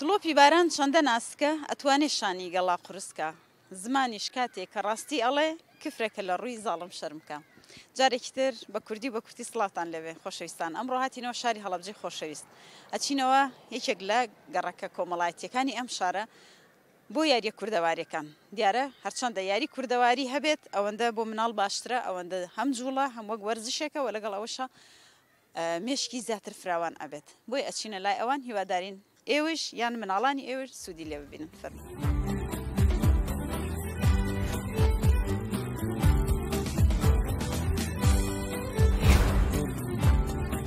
دڵۆپی باران چەندە ناسکە ئەتوانێ شانی گەڵا قورس کا زمانیش کاتێ کە ڕاستی ئەڵێ کفرە کە لە ڕووی زاڵم شەرم بکا. جارێکی تر بە کوردی و بە کورتی سڵاوتان لێبێ خۆشەویستان ئەمڕۆ هاتینەوە شاری هەڵەبجەی خۆشەویست ئەچینەوە یەکێک لە گەڕەکە کۆمەڵایەتیەکانی ئەم شارە بۆ یاریە کوردەواریەکان دیارە هەرچەندە یاری کوردەواری هەبێت ئەوەندە بۆ مناڵ باشترە ئەوەندە هەم جوڵە هەم وەک وەرزشێکە وە لەگەڵ ئەوەشا مێشکی زیاتر فراوان ئەبێت بۆی ئەچینە لای ئەوان هیوادارین ئێوەش یان مناڵانی ئێوەش سوودی لێ ببینن فەرموو.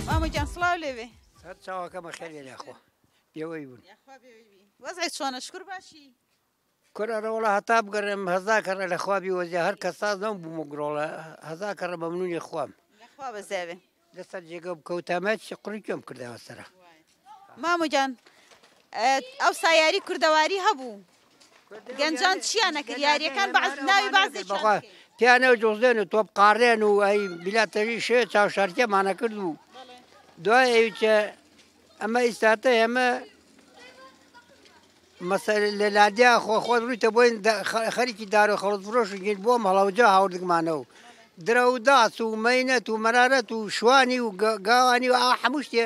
مامۆگیان سڵاو لێوێ سەر چاوەکە بەخێری لەخۆ بێوەی بوون وەزعی چۆنە شکر باشی کورە ئەرە وەڵا هەتا بگەڕێم هەزار کەڕێ لە خوا بیوەزیا هەر کە ساز نەم بوومە گرۆڵە هەزار کەڕە مەمنونی خوام لەخوا بەزیاوێ دەسەر جێگە بکەوتامە چی قڕی کوێم کردەوە سەرە مامۆجان ئەو سایاری کوردەواری هەبوو گەنجان چیان نەکرد یاریەکان بەعز ناوی بازی بەخوا پیانە جۆزێن و تۆپ قارێن و ئەی بیلاتەری شێ چاو شارکێمانە کرد و دوای ئەوچە ئەمە ئیساتە ئێمە مەسە لە لادێ خۆ خۆت ڕوویتە بۆین خەریکی دار و خەڵت فرۆش گیر بۆم هەڵاوجا هاوردگمانە و درە و داس و مەینەت و مەرارەت و شوانی و گاوانی و ئاوا هەموو شتێ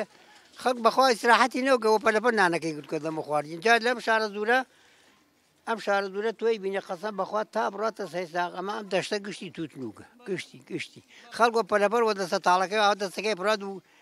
خەک بەخوای سراحەتی نەوکە وە پەلەپە نانەکەی گرتکە دەمە خواردین جار لەم شارە زورە ئەم شارە دوورە تۆی بینە قەسەم بەخوا تا بڕاتە سەیساق ئەمە ئەم دەشتە گشتی تووتنووگە گشتی گشتی خەڵگۆ پەلەبەر وە دەسە تاڵەکەی ئاوا دەستەکەی پراد و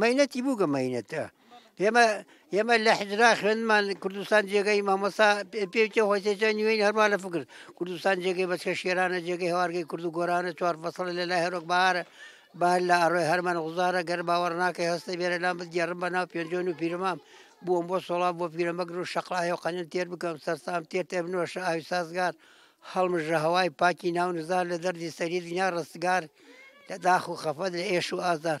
مەینەتی بووگە مەینەتە ئێمە ئێمە لە حجرا خوێنمان کوردستان جێگەی مامۆسا پێچە هۆسێچە نیوێنی هەرما لە فکرد کوردستان جێگەی بەچکە شێرانە جێگەی هەوارگەی کورد و گۆرانە چوار فەسڵ لە لای هەرۆک بارە بار لە ئەڕۆی هەرمان غزارە گەر باوەڕ ناکەی هەستە بێرە لام بگێڕم بە ناو پێنجۆن و پیرمام بووم بۆ سۆڵا بۆ پیرەمەگر و شەقلایە و قەنن تێر بکەم سەرسام تێر تێر بنۆشە ئاوی سازگار هەڵمژە هەوای پاکی ناو نزار لە دەردی سەری دنیا ڕستگار لە داخ و خەفەت لە ئێش و ئازار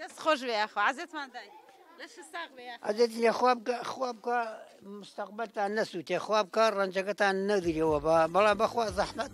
دەست خۆش بێ یاخوا عەزێتمان دای لەش ساغ بێ یاخوا. عەزێتی لێ خوا بکە خوا بکە مستەقبەلتان نەسووتێ خوا بکە ڕەنجەکەتان نەگریەوە بە بەڵام بەخوا زەحمەت.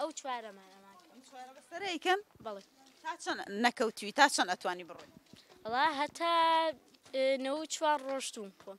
ئەو چوارەمانەکەم بەڵێ تا چەند نەکەوتوی تا چەند ئەتوانی بڕۆی ئەڵا هەتا نەوە چوار ڕۆشتوم خۆم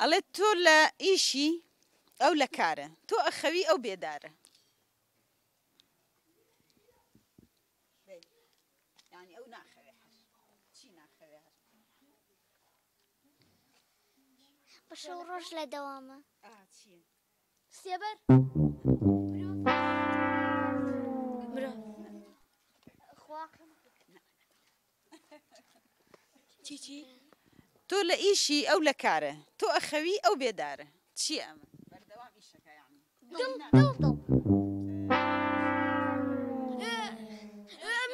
ئەڵێ تۆ لە ئیشی ئەو لە کارە تۆ ئەخەوی ئەو بێدارە بەشە ڕۆژ لە دەوامە تۆ لە ئیشی ئەو لە کارە تۆ ئەخەوی ئەو بێدارە چی ئەمە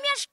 مێشک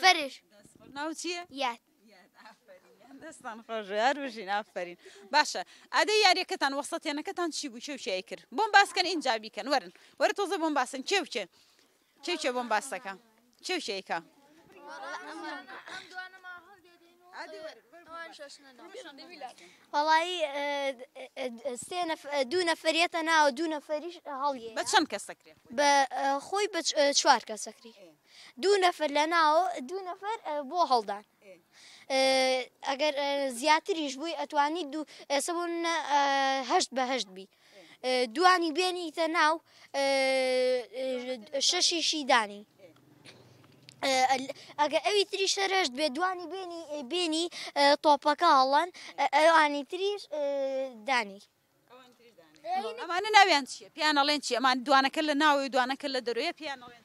فەرش ناوچیە یاد دەستان خۆش هەر بژین ئافرین باشە ئادە یاریەکەتان وەسەتێنەکەتان چی بوو چێوچی ئەی کرد بۆم باسکەن ئینجا بیکەن وەرن وەرە تۆزە بۆم باسن چێوچێ کێو کێ بۆم باس دەکا کێو کێیکە وڵی سێ دوو نەفرەتە ناوە دوو نەفریش هەڵی بە چەند کەس دەکرێ بە خۆی بە چوار کەس دەکری دوو نەفر لە ناوە دوو نەفر بۆ هەڵدان ئەگەر زیاتریش بووی ئەتوانی دوو ئێسە بوون هەشت بەهشت بی دوانی بێنیتە ناو شەشیشی دانی ئەگە ئەوی تری شەرشت بێ دوانی بێنی بێنی تۆپەکە هەڵەن ئەوانی تریش دانی ئەمانە ناویان چیە پیانەڵێن چی ئەمان دوانەکە لە ناوی دوانەکە لە دەروێ پیانەڵێن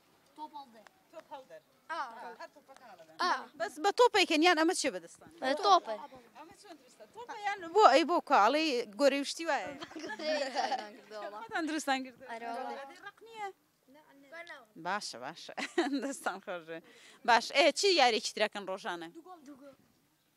بەس بە تۆپێکن یان ئەمە چێ بەدەستان تۆپە بۆ ئەی بۆ کاڵی گۆری شتی وایە دروستان کرد باشە باشە دەستان خۆش باش ئێ چی یارێکی ترەکەن ڕۆژانە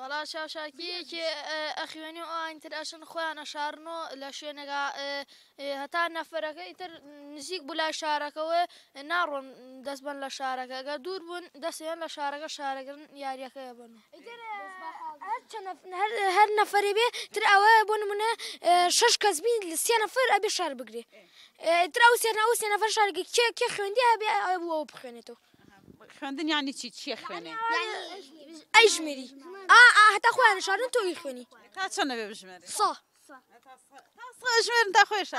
وەڵا چاوشاکی یەکێ ئەخوێنی و ئەوانی تر ئەچن خۆیان ئەشارن و لە شوێنەکە هەتا نەفەرەکە ئیتر نزیک بوو لای شارەکەەوە ناڕۆن دەست بن لە شارەکە گە دوور بوون دەستیان لە شارەکە شارەگرن یاریەکەی بن هەر نەفەری بێ تر ئەوە بۆ نمونە شش کەس بین سێ نەفەر ئەبێ شار بگرێ تر ئەو سێ ناوە سێ نەفەر شارگە کێ کێ خوێندی هەبێ ئەوە بخوێنێتەوە خوێندن یانی چی چیە خوێنێ ئەی ژمێری هەتا خۆیان شارن تۆی خوێنی تا چەند نەبێ بژمێر ژمێرن تا خۆش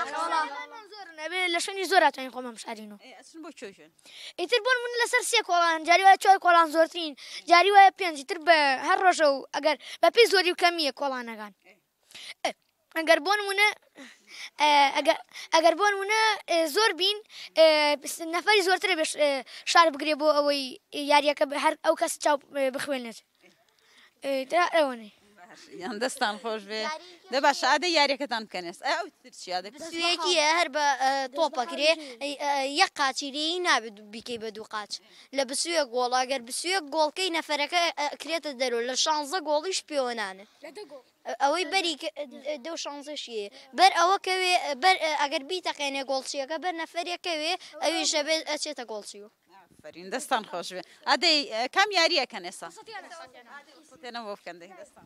نەبێ لە شوێنی زۆر توانین خۆمەم شارین و بۆ چۆژێن ئیتر بۆن من لەسەر سێ کۆڵان جاری وای چۆی کۆڵان زۆرترین جاری وایە پێنجی تر بە هەر ڕۆژە و ئەگەر بە پێی زۆری و کەمیە کۆڵانەکان ئەگەر بۆن وونە ئەگەر بۆن وونە زۆر بین نەفەری زۆرتر بێ شار بگرێ بۆ ئەوەی یاریەکە بە هەر ئەو کەس چاو بخوێنێت ئەوەنێ یان دەستان خۆش بێ دە باش عادە یاریەکەتان بکەنێس ئەوەیەکی هەر بە تۆپەکرێ یە قاچیری نابێت بیکەی بە دوو قاچ. لە بسویەک گۆڵا گەر بسویەک گۆڵ کەی نەفەرەکە ئەکرێتە دەرو لە شانزە گۆڵیش پیۆنانە ئەوەی بەری دەو شانزەشی بەر ئەوە کەوێ بەر ئەگەر بیتەقێنێ گۆڵچیەکە بەر نەفەرێک کەوێ ئەوی شەبێت ئەچێتە گۆڵچی و فەرین دەستان خۆش بێ ئەدەی کام یاریەکەن ئێستا تێنە بۆ بکەن دەی دەستان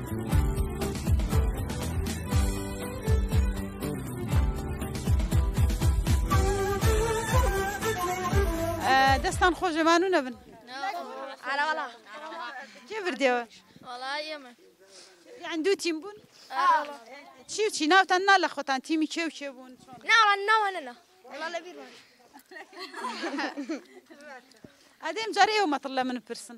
دەستان خۆشەمان و نەبن کێ بردەوە یان دوو تیم بوون چی چی ناوتان نا لە خۆتان تیمی کێ و کێ بوون ناوان ناوە نەنا ئەدەم جارێ ئەو مەتڵ لە من پرسن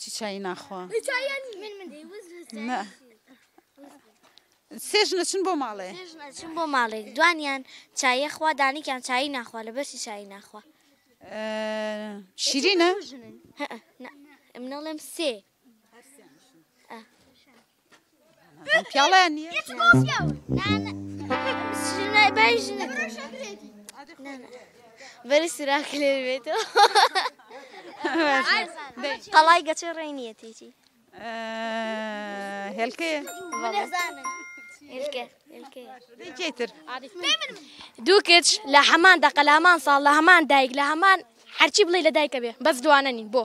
چی چای ناخوا سێژ نەچن بۆ ماڵێ چون بۆ ماڵێک دوانیان چایە خوا دانیان چای ناخوا لە بەرسی چای ناخوا شیرینە منڵێم سێ پیاڵیان نییە بەری سراک لێر بێتەوە قەڵای گەچێ ڕێ نییە تێچی هێلکەیە چێتر دوو کچ لە هەمان دەقە لە هەمان ساڵ لە هەمان دایک لە هەمان هەرچی بڵێ لە دایکە بێ بەس دوانە نین بۆ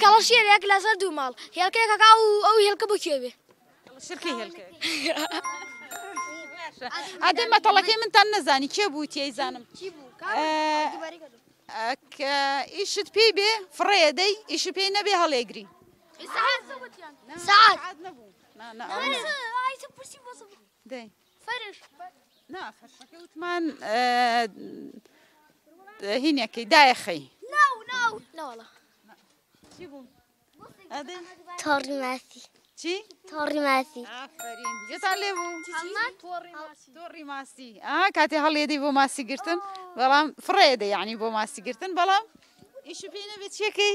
کەڵەشێر یەک لەسەر دوو ماڵ هێڵکەی کەکا و ئەو هێڵکە بۆ کوێێ شرکی هێڵکە ئادەی مەتەڵەکەی منتان نەزانی کێ بوو تێی زانم کە ئیشت پێی بێ فڕێدەی ئیش پێی نەبێ هەڵێگری سعات نەبوو وتمان هینەکەی دایخی تۆڕی ماسی چی تۆڕی ماسی جێتان لێ بوو تۆڕی ماسی ئا کاتێ هەڵێدەی بۆ ماسی گرتن بەڵام فڕێدە یعنی بۆ ماسی گرتن بەڵام ئیشی پێ نەبێت چیەکەی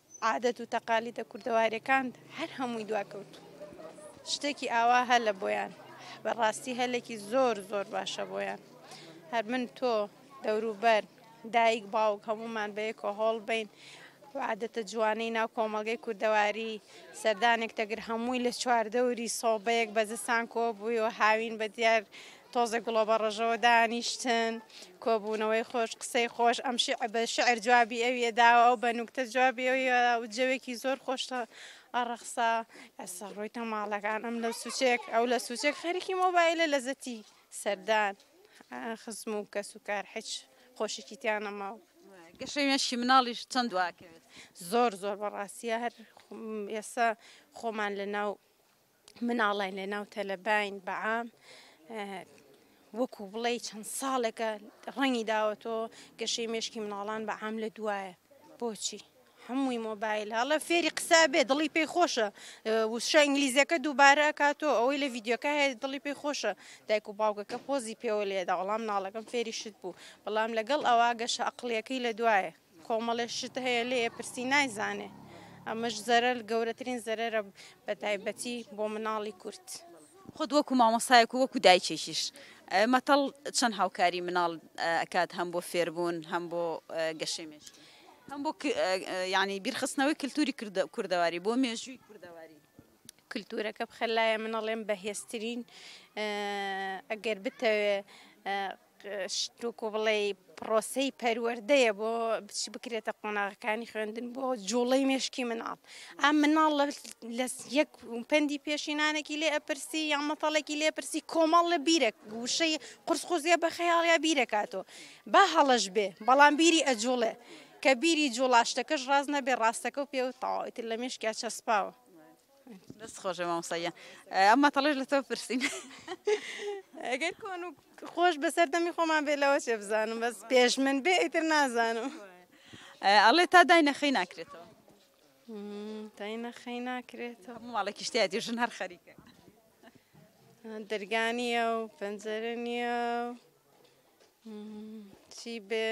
عادەت و تەقالیدە کوردەواریەکان هەر هەمووی دواکەوتوو شتێکی ئاوا هەلە بۆیان بەڕاستی هەلێکی زۆر زۆر باشە بۆیان هەر من تۆ دەوروبەر دایک باوک هەمومان بەیەکۆ هۆڵ بین عادەتە جوانی ناو کۆمەڵگەی کوردەواری سەردانێک تەگر هەمووی لە چواردەوری سۆبەیەک بەزستان کۆبووی و هاوین بە دیار تۆزێ گوڵە بە ڕژەوە دانیشتن. کۆبوونەوەی خۆش، قسەی خۆش، ئەم شیعر بە شیعر جوابی ئەویە داوە، ئەو بە نوکتە جوابی ئەوی داوە، جەوێکی زۆر خۆش ڕەخسا. ئێستا ڕۆیتە ماڵەکان، ئەم لە سوچێک، ئەو لە سوچێک، خەریکی مۆبایلە لەزەتی سەردان، خزم و کەس و کار هیچ خۆشیکی تیا نەماوە. گەشەی مێشکی مناڵیش چەند دواکەوێت. زۆر زۆر بەڕاستیە هەر ئێستا خۆمان لەناو. مناڵین لە ناو تەلەباین بە عام وەکو بڵێ چەند ساڵێکە ڕەنگی داوەتۆ گەشەی مێشکی مناڵان بە عام لە دوایە بۆچی؟ هەمووی مۆبایل هەڵە فێری قسە بێ دڵی پێی خۆشە وشە ئینگلیزیەکە دووبارە ئەکاتۆ ئەوەی لە ڤیددیوکە هەیە دڵی پێی خۆشە دایک و باوگەکە پۆزی پێوە لێدا وەڵام ناڵەکەم فێری شت بوو بەڵام لەگەڵ ئەوە گەشە عقلەکەی لە دوایە کۆمەڵێ شت هەیە لێ پرسی نایزانێ ئەمەش زەرەر گەورەترین زەرەرە بە تایبەتی بۆ مناڵی کورد. خۆت وەکو مامۆستایەک و وەکو دایکێکیش مەتەڵ چەند هاوکاری مناڵ ئەکات هەم بۆ فێربوون هەم بۆ گەشەی مێشکی هەم بۆ یانی بیرخستنەوەی کللتوری کوردەواری بۆ مێژووی کوردەواری؟ کللتورەکە بخە لایە من ئەڵێم بەهێزترین ئەگەر بتەوێ وەکو بڵێی پڕۆسەی پەروەردەیە بۆ بچی بکرێتە قۆناغەکانی خوێندن بۆ جوڵەی مێشکی مناڵ ئەم مناڵ لە یەک پەندی پێشینانێکی لێ ئەپرسی یان مەتەڵێکی لێ پرسی کۆمەڵ لە بیرە گوشەی قرسخوزیە بە خەیاڵیا بیرەکاتۆ با هەڵەش بێ بەڵام بیری ئەجوڵێ کە بیری جوڵاشتەکەش ڕاز نەبێ ڕاستەکە و پێ و تەواویتر لە مێشکیا چەسپاوە دەست خۆش بێ مامۆستا گیان ئەم مەتەڵەش لە تۆ بپرسین ئەگەر کۆن و خۆش بەسەر دەمی خۆمان بێ لەوە چێ بزانم بەس پێش من بێ ئیتر نازانم ئەڵێ تا دای نەخەی ناکرێتەوە تای نەخەی ناکرێتەوە ماڵێکی شتیاتی ژن هەر خەریکە دەرگانیە و پەنجەرە نییە چی بێ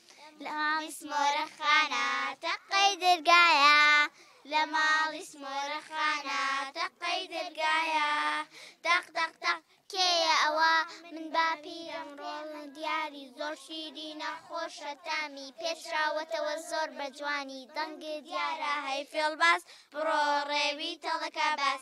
لە ماڵی سمۆرە خانە تەقەی دەرگایە لە ماڵی سمۆرە خانە تەقەی دەرگایە تەق تەق تەق کێیە ئەوە من باپیرم ڕۆڵم دیاری زۆر شیرینە خۆشە تامی پێشراوەتەوە زۆر بە جوانی دەنگێ دیارە هەی فێڵباز بڕۆ ڕێوی تەڵەکە باس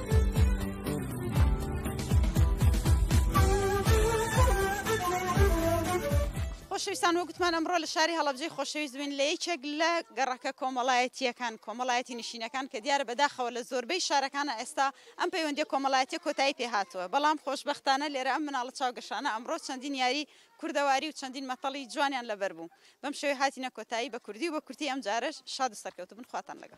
خۆشەویستان وەگوتمان ئەمڕۆ لە شاری هەڵبجەی خۆشەویست بووین لە یەکێک لە گەڕەکە کۆمەڵایەتیەکان کۆمەڵایەتی نشینەکان کە دیارە بەداخەوە لە زۆربەی شارەکانە ئێستا ئەم پەیوەندی کۆمەڵایەتی کۆتایی پێهاتووە بەڵام خۆشببختانە لێرە ئەم مناڵە چاوگەشانە ئەمڕۆ چەندین یاری کوردەواری و چەندین مەتەڵی جوانیان لەبەر بوو بەم شێوی هاتینە کۆتایی بە کوردی و بە کورتی ئەم جارش شاد و سەرکەوتبن خواتان لەگە